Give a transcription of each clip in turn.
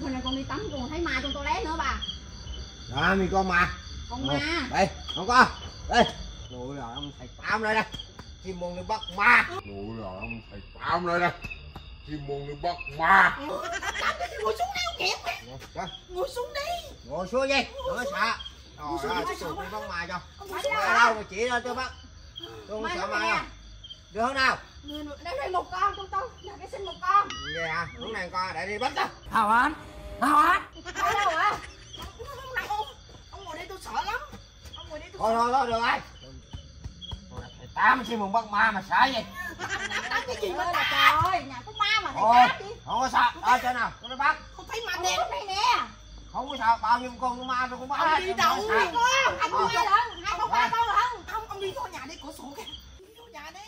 Hồi này con đi tắm con thấy ma trong toilet nữa bà. Đó mi con ma Con ma. Đây không có. Đây. Nội rồi ông thầy Tám đây đây. Chim môn đi bắt ma. Nội rồi ông thầy Tám đây đây. Chim môn đi bắt ma. Ngồi xuống đây kìa Đó, Ngồi xuống. Đi. Ngồi xuống đi. Đừng sợ. Rồi tôi đi bắt ma cho. Không phải đâu. Ma đâu mà chỉ ra tôi bắt. Tôi không sợ ma đâu. Được không nào đây đây một con con tôi Nhà cái xin một con. Vậy hả Lúc này con để đi bắt cho Hào anh Hào anh Ở đâu ạ Không nặng ông Ông ngồi đây tôi sợ lắm. Ông ngồi đây tôi Thôi thôi thôi được rồi. Tám chim môn bắt ma mà sợ gì Đánh cái gì mà ta trời ơi. Nhà có ma mà Thôi tám đi không có sợ. Ở trên nào? Tôi đi bắt Không thấy ma đen đây nè. Không có sợ bao nhiêu con ma tôi cũng bắt Ông đi đâu? sợ. Con Anh hai lần. Hai con ba con lần. Ông ông đi vô nhà đi cửa sổ kìa Đi vô nhà đi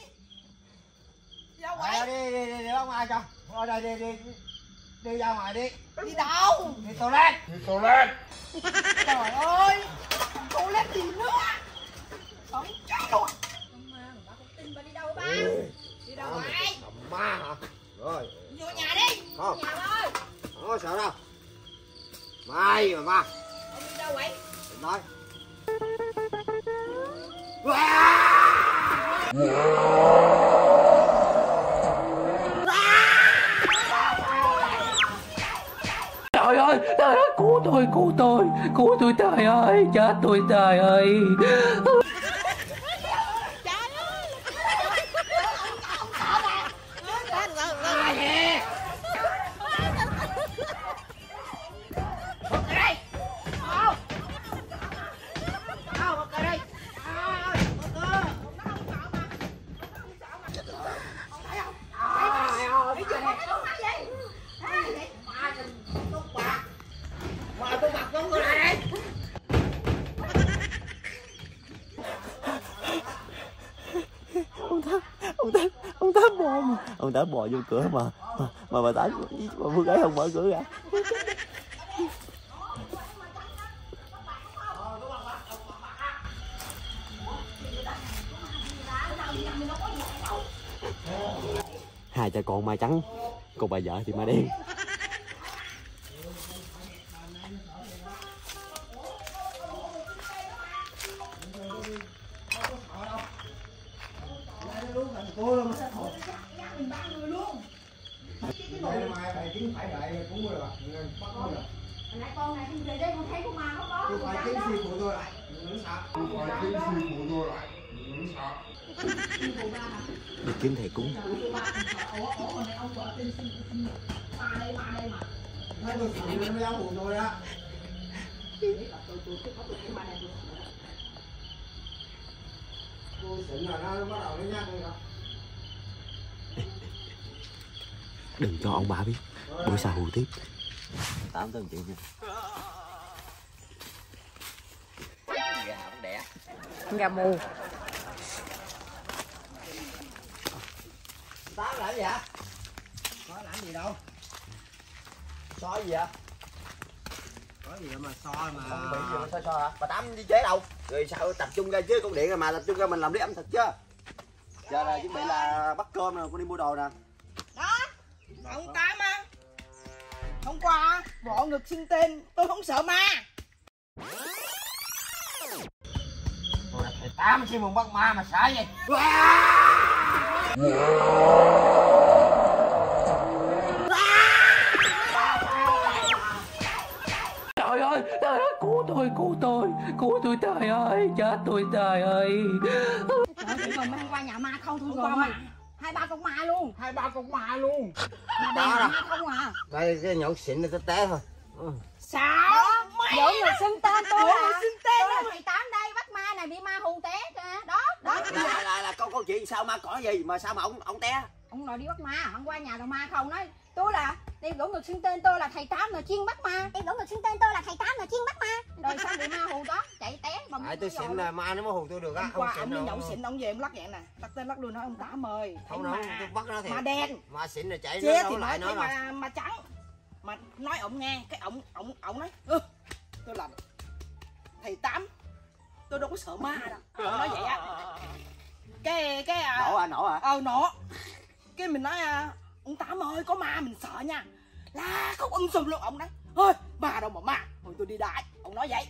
Đi ra ngoài. Đi đi đi đi bắt ma cho. Thôi đây đi đi đi ra ngoài đi. Đi đâu? Đi toilet. Đi toilet. Trời ơi lét gì nữa? Sống chết luôn Bà không tin bà đi đâu ba? Đi đâu vậy ma hả? Rồi. Vô nhà đi. Không. Nhà ơi không có sợ đâu. Mai mà ma. Ông đi đâu vậy? Đừng nói tôi, cứu tôi, cứu tôi trời ơi, chết tôi trời ơi. Ông tám bò vô cửa mà mà mà bà tám mà phương ấy không mở cửa ra. Hai cha con ma trắng, còn bà vợ thì ma đen. Chứng phải đợi cũng rồi bắt nó rồi. Hồi nãy con này không về đây con thấy con ma nó có tôi phải đó. suy của tôi lại đừng sợ Tôi phải kiếm suy của tôi lại Đừng sợ. Đi kiếm thầy cúng. Thấy tôi sợ nó giáo của tôi đó tôi xịn rồi nó bắt đầu nó nhắc tôi rồi. Đừng cho ông bà biết bữa sau tiếp. Tám tới một triệu nha. Gà mù. Tám làm gì hả? Có làm gì đâu. Soi gì hả có gì mà soi mà? Bị gì mà sao sao hả? Bà tám đi chế đâu? Rồi sao tập trung ra chứ? Con điện mà tập trung ra mình làm đĩa ẩm thực chứ? Giờ là chuẩn bị là bắt cơm nè con đi mua đồ nè. Đó. Ông Tám Hôm qua Võ ngực xin tên Tôi không sợ ma tôi là thầy tám chim mùng bắt ma mà sợ gì Trời ơi, trời ơi, cứu tôi, cứu tôi, cứu tôi trời ơi, chết tôi trời ơi. Trời ơi, còn qua nhà ma không thôi rồi qua ma. Hai ba con ma luôn. Hai ba con ma luôn. Nhà Đó đèn là- ma không à. Đây cái nhậu xịn này té té thôi. Sao? Mẹ Dỗ người xưng tên tôi là người xưng tên Tôi là thầy Tám đây bắt ma này bị ma hù té kìa. Đó, đó. Là là là, là câu câu chuyện sao ma cỏ gì mà sao mà ông ông té? Ông nội đi bắt ma, hôm qua nhà thằng ma không nói. Tôi là, đem gỗ ngực xưng tên tôi là thầy Tám là chuyên bắt ma. Đem gỗ ngực xưng tên tôi là thầy Tám là chuyên bắt ma. Rồi sao bị ma hù đó, chạy té bầm tại tôi xịn là ma nó mới hù tôi được á qua ông đi nhậu xịn ông về ông lắc vậy nè. Lắc tên lắc đuôi nói ông Tám ơi. Không đâu ma. tôi bắt nó thiệt Ma đen. ma xịn là chạy nó đâu thì lại nói nó ma, ma trắng. Mà nói ổng nghe Cái ổng ổng ổng nói "Ơ, Tôi làm Thầy Tám. Tôi đâu có sợ ma đâu. Ổng nói vậy á. Cái cái à, nổ à nổ à? Ờ nổ. Cái mình nói à, Ông Tám ơi có ma mình sợ nha. La khóc um sùm luôn Ông nói ôi ma đâu mà ma. Hồi tôi đi đại. Ông nói vậy.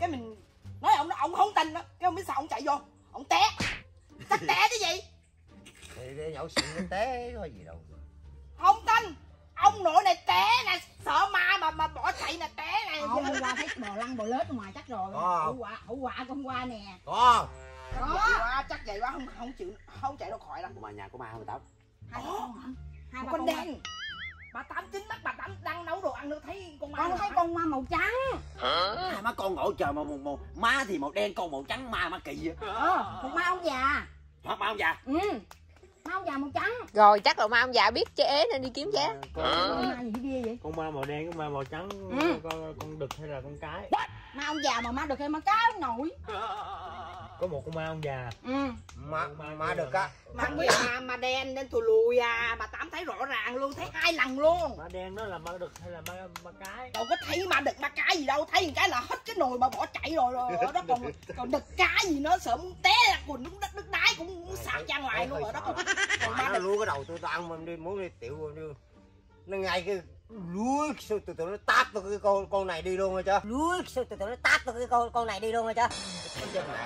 Cái mình nói ông ông không tin đó. Cái ông biết sao ông chạy vô. Ông té. Chắc té chứ gì? Thì để nhậu xịn nó té có gì đâu không tin. Ông nội này té nè. Sợ ma mà mà bỏ chạy nè té nè. Không, hôm qua thấy bò lăn bò lết ở ngoài chắc rồi. Có. hậu quả hậu quả hôm qua nè. Có quá, chắc vậy quá không không chịu không chạy đâu khỏi đâu. Mà nhà của ma không tao hai ba con hả? Hai con con đen. Bà tám chín mắt bà tám đang nấu đồ ăn được thấy con ma con thấy hả? con ma màu trắng. Hai má con ngộ trời mà màu, màu má thì màu đen con màu trắng ma má kỳ vậy. Ờ một ma ông già. Hả ma không già? Ừ. Ma ông già màu trắng. Rồi chắc là ma ông già biết chế nên đi kiếm chế con ma gì ghê vậy? Con ma màu đen con ma màu trắng Ừ. con con đực hay là con cái? Ma ông già mà ma được hay ma cá ông nội có một con ma ông già. Ừ. Ma ma được á. Mà mà mà đen nên thù lùi à bà tám thấy rõ ràng luôn thấy hai lần luôn. Ma đen đó là ma đực hay là ma ma cái? Đâu có thấy mà đực ma cái gì đâu thấy một cái là hết cái nồi mà bỏ chạy rồi rồi ở đó còn còn đực cái gì nó sợ muốn té ra quần đúng đất nước đáy cũng muốn sạc ra ngoài luôn ở đó. còn, còn ma nó đực lú cái đầu tôi tao ăn mà đi muốn đi tiểu đi. Nó ngay cái lúa sao từ từ nó táp tôi cái con con này đi luôn rồi chứ. Lúa sao từ từ nó táp tôi cái con con này đi luôn rồi chứ.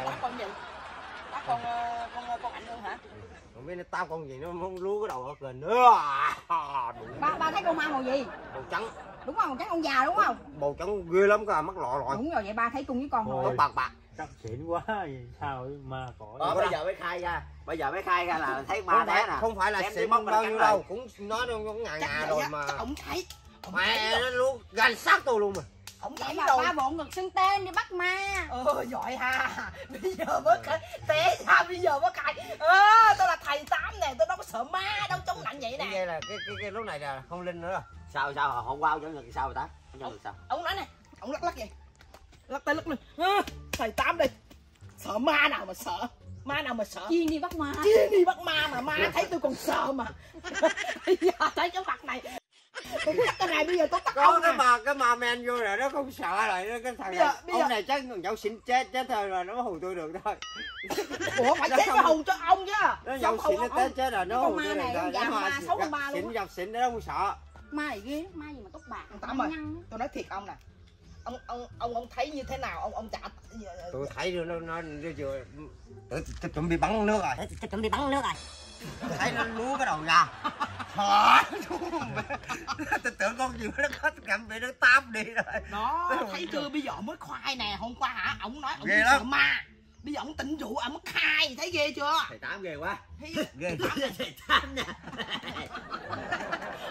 Bắt con gì? Bắt con ờ, con con, con ảnh luôn hả? Không biết nó táp con gì nó muốn lú cái đầu ở gần nữa. À, đủ. Ba ba thấy con ma màu gì? Màu trắng. Đúng không? Màu trắng ông già đúng không? Màu trắng ghê lắm cả mắt lọ lọi. Đúng rồi vậy ba thấy cùng với con rồi bạc bạc chắc xịn quá vậy sao ma cỏ Ờ, bây giờ mới khai ra bây giờ mới khai ra là thấy ma không té nè. không phải là Xem xịn bao nhiêu đâu cũng nói đâu cũng ngà ngà rồi mà. chắc ông thấy mẹ nó luôn gần sát tôi luôn mà. Ông vậy thấy mà rồi ba bộ ngực xưng tên đi bắt ma. Ờ giỏi ha. Bây giờ mới khai té ra bây giờ mới khai. Ờ tôi là thầy tám nè tôi đâu có sợ ma đâu chống lạnh vậy cái nè đây là cái cái cái lúc này là không linh nữa rồi. Sao sao hôm qua ông dẫn được sao rồi ta ông dẫn được sao? Ông nói nè ông lắc lắc vậy lắc tay lắc lên Ơ, thầy tám đây. Sợ ma nào mà sợ? Ma nào mà sợ? Chiên đi bắt ma? Chia đi bắt ma mà ma thấy tôi còn sợ mà. Bây giờ thấy cái mặt này. Tôi tắt cái này bây giờ tôi tắt có ông cái mà cái mà men vô rồi nó không sợ lại nó cái thằng Bây giờ- này. bây giờ- ông này chắc nhậu xỉn chết chết thôi rồi nó hù tôi được thôi. Ủa phải Nó chết cái hù cho ông chứ. nó nhậu xỉn nó chết chết rồi nó hù ma tôi được này, rồi. Nó ma, xấu ma xỉn luôn. nhậu xỉn nó không sợ. Ma gì ghê ma gì mà tóc bạc Tám ơi. tôi nói thiệt ông nè ông ông ông ông thấy như thế nào? Ông ông chả tôi thấy rồi nó nó nó vừa tôi, tôi chuẩn bị bắn nước rồi. Tôi chuẩn bị bắn nước rồi. Tôi thấy nó lú cái đầu ra. Hả? tôi tưởng con gì nó có cầm bị nó táp đi rồi. Đó thấy chưa? Bây giờ mới khoai nè. Hôm qua hả? Ông nói ông sợ ma. Bây giờ ông tỉnh rượu ông mới khai. Thấy ghê chưa? Thầy tám ghê quá. Ghê. Thầy tám nè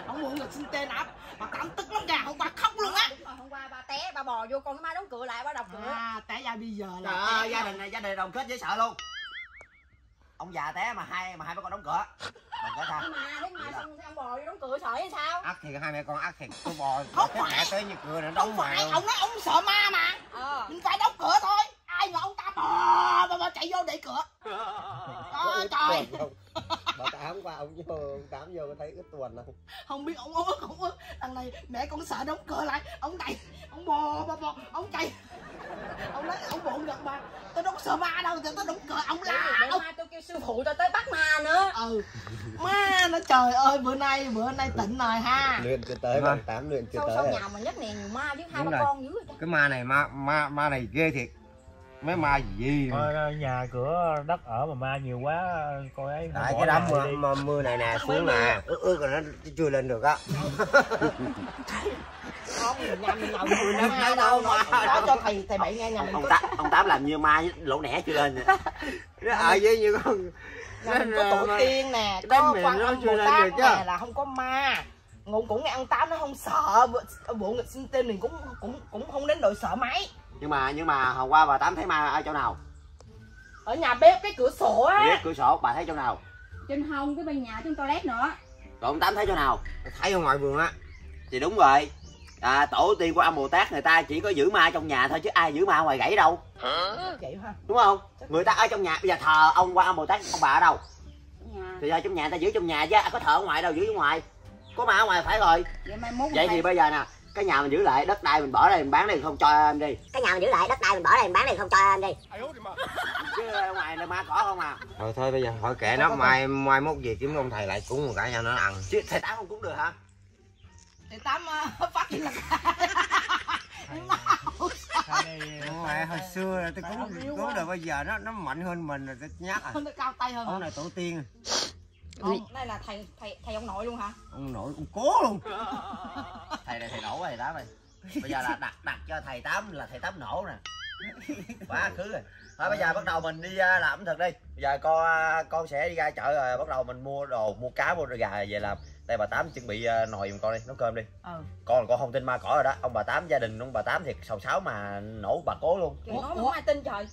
ông muốn được xin tên áp mà tám tức lắm kìa. Hôm qua khóc luôn á. Hôm qua té ba bò vô con cái ma đóng cửa lại ba đập cửa. À tại ra bây giờ là trời ơi gia đình này gia đình đồng kết dễ sợ luôn. Ông già té mà hai mà hai mấy con đóng cửa. Đồng kết ha Thấy ma thấy ma xong ông bò vô đóng cửa sợ hay sao? Ác thiệt hai mẹ con ác thiệt. Tôi bò Không cái phải. mẹ tới như cửa nó không đóng phải mày ông nói ông sợ ma mà. Ờ. Mình phải đóng cửa thôi. Ai ngờ ông ta bò bò, bò chạy vô để cửa. Trời trời bà tám qua ông vô ông tám vô thấy cái tuần không không biết ông ớt ông ớt thằng này mẹ con sợ đóng cửa lại. Ông này ông bò bò bò ông chạy ông nói ông bụng gật mà. Tôi đâu có sợ ma đâu tôi đóng cửa ông la để ông mai tôi kêu sư phụ tôi tới bắt ma nữa. Ừ. Ma nó trời ơi bữa nay bữa nay tỉnh rồi ha. Luyện chưa tới bà tám luyện chưa tới sau à. nhà mà nhất nè nhiều ma với hai ba con dữ cái ma này ma ma ma này ghê thiệt mấy ma gì Thôi, nhà cửa đất ở mà ma nhiều quá coi ấy bỏ cái đám mưa, mà mưa này nè xuống nè. ướt ướt rồi nó chưa lên được á. Không nhà mình làm Ui, ma nó đâu đâu mà. nói cho thầy thầy bảy nghe nhà mình ông tám ông tám làm như ma lỗ nẻ chưa lên vậy nó ở với như con có tổ tiên nè có quan nó âm chưa bồ lên tát được chứ. nè là không có ma. Ngụ cũng nghe ăn tám nó không sợ bộ- nghịch sinh tên mình cũng cũng cũng không đến nỗi sợ máy nhưng mà nhưng mà hôm qua bà tám thấy ma ở chỗ nào? Ở nhà bếp cái cửa sổ á. Cửa sổ bà thấy chỗ nào? Trên hông cái bên nhà trên toilet nữa. Rồi ông tám thấy chỗ nào? Thấy ở ngoài vườn á. Thì đúng rồi. À, tổ tiên của âm bồ tát người ta chỉ có giữ ma trong nhà thôi chứ ai giữ ma ngoài gãy đâu. Vậy ha đúng không? Người ta ở trong nhà bây giờ thờ ông quan âm bồ tát ông bà ở đâu? Nhà. Thì giờ trong nhà người ta giữ trong nhà chứ ai có thờ ở ngoài đâu giữ ở ngoài. Có ma ở ngoài phải rồi. Vậy mai mốt vậy thì bây giờ nè cái nhà mình giữ lại đất đai mình bỏ đây mình bán đây không cho em đi. Cái nhà mình giữ lại đất đai mình bỏ đây mình bán đây không cho em đi. Chứ ngoài này ma cỏ không à. Thôi thôi bây giờ hỏi kệ nó. mai mai mốt gì kiếm ông thầy lại cúng một cái cho nó ăn. Chứ thầy tám không cúng được hả? Thầy tám ờ, phát gì là mẹ ờ, ờ, hồi xưa tôi cúng cúng được bây giờ nó nó mạnh hơn mình rồi tôi nhát à. Ông này tổ tiên ông đây là thầy thầy thầy ông nội luôn hả? Ông nội ông cố luôn. Thầy này thầy nổ thầy tám ơi. Bây giờ là đặt đặt cho thầy tám là thầy tám nổ nè. Quá khứ rồi. Thôi bây giờ bắt đầu mình đi à, làm ẩm thực đi. Bây giờ con à, con sẽ đi ra chợ rồi bắt đầu mình mua đồ mua cá mua gà về làm. Đây bà tám chuẩn bị à, nồi giùm con đi nấu cơm đi. Ừ. Con con không tin ma cỏ rồi đó. Ông bà tám gia đình ông bà tám thiệt sầu sáo mà nổ bà cố luôn. Trời nói mà không ai tin trời.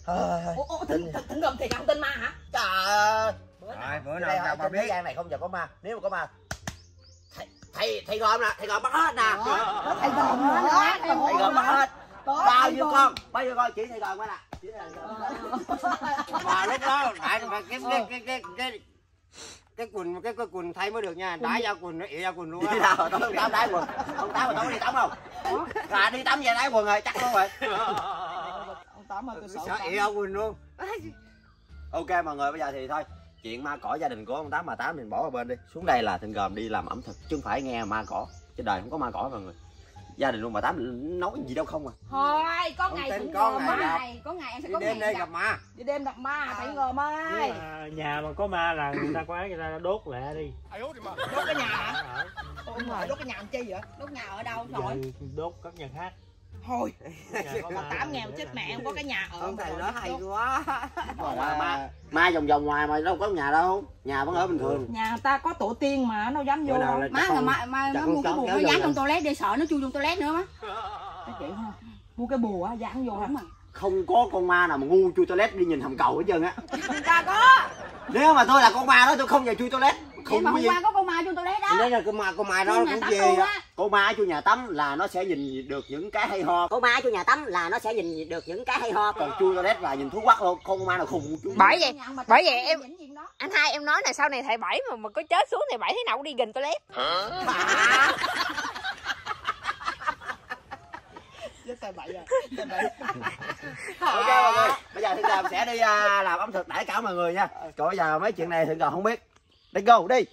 Ủa ủa thỉnh thỉnh thỉnh gồm thiệt không tin ma hả? Trời ơi bữa nào rồi bữa nào đây tao trên thế biết. gian này không giờ có ma. Nếu mà có ma thầy thầy thầy gom nè thầy gom bắt hết nè. Thầy gom bắt hết. bao nhiêu con? bao nhiêu con? Chỉ thầy gom quá nè. Chỉ thầy gom mà lúc đó đại cái cái cái cái cái cái cái quần cái cái quần thay mới được nha. Đá ra quần nó ỉa ra quần luôn đi á tao tắm đáy quần. Ông tám mà tao đi tắm không là đi tắm về đáy quần rồi chắc luôn rồi. Ông tám ơi tôi sợ ỉa ra quần luôn. Ok mọi người bây giờ thì thôi chuyện ma cỏ gia đình của ông tám bà tám mình bỏ vào bên đi. Xuống đây là thằng gồm đi làm ẩm thực chứ không phải nghe ma cỏ. Trên đời không có ma cỏ mọi người. Gia đình luôn bà tám nói gì đâu không à. Thôi có ngày cũng có ngày ngày có ngày em sẽ đi có đêm ngày đây gặp gặp ma. Đi đêm gặp ma thầy gồm ơi à, nhà mà có ma là người ta quán người ta đốt lẹ đi. Đốt cái nhà hả? Ở, ông nội đốt cái nhà làm chi vậy? Lúc nào ở đâu rồi? đốt các nhà khác thôi. Có ma tám nghèo chết mẹ không có cái nhà ở ông thầy nói hay quá. Ma ma ma vòng vòng ngoài mà đâu có nhà đâu. Nhà vẫn ở bình thường. Nhà người ta có tổ tiên mà nó dám vô đâu là má má má chắc nó mua cái bùa nó dán trong toilet để sợ nó chui trong toilet nữa má. Cái chị ha mua cái bùa á dán vô lắm à không có con ma nào mà ngu chui toilet đi nhìn hầm cầu hết trơn á. Ta có. Nếu mà tôi là con ma đó tôi không vào chui toilet. Vậy không mà hôm qua có con ma trong toilet đó. Là con ma con ma đó cũng tắm về luôn đó. á. Con ma ở chui nhà tắm là nó sẽ nhìn được những cái hay ho. Cô ma ở chỗ nhà tắm là nó sẽ nhìn được những cái hay ho. còn chui toilet là nhìn thú quắc luôn. Không con ma nào khùng chui bởi vậy bởi vậy em anh hai em nói là sau này thầy bảy mà mà có chết xuống thì bảy thế nào cũng đi gần toilet. Chết tay bậy à. Tay bậy ok mọi người bây giờ thượng cầm sẽ đi à, làm ẩm thực đãi cả mọi người nha. Còn bây giờ mấy chuyện này thượng cầm không biết. Let's go đi